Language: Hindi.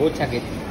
बहुत के थी